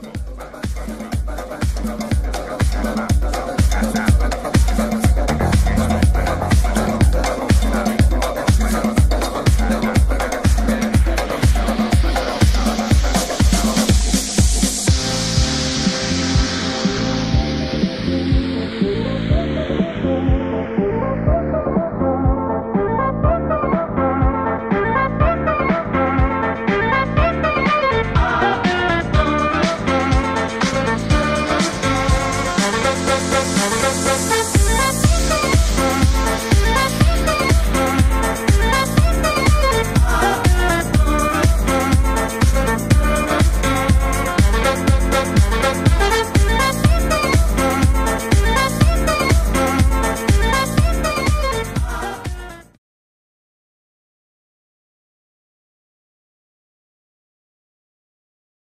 Bye-bye.